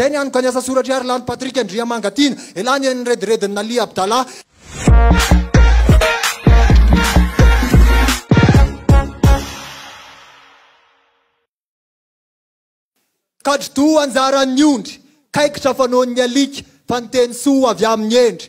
zay ny anoko nyasa soratra ary lany patrikaandriamangatiana elahyny ennyrediredinn ali abidalah katrodoa anjaran'ny ondry kaikitra fanonny alika fa niteny soa avy amin'ny endry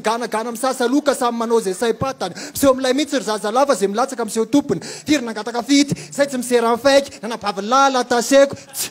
ganagana ami sasa loka samy manao zay say patany miseo amiilay mihitsy r zazalafa zay milatsaka miseho tompony firynangataka fity say tsy miseran faiky nanapava lala tasekotsy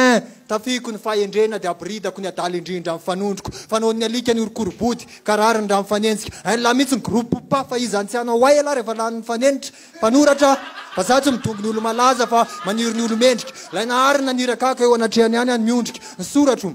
etafiko ny faendrena di abyridako ny adaly indrindra mifanondriko fa anao'ny alika ny olokorbody karaharinyra nfanenjika e lah mitsy ny group popa fa izy antsy anao ay alahy rehefa laniny fanenitra fanoratra fa za tsy midongony olo malaza fa maniri nyolo mendriky la nahariny nanirakako eo anatrehany any any miondrika ny soratra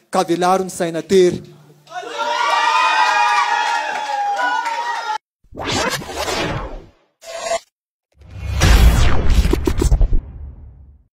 um sainatir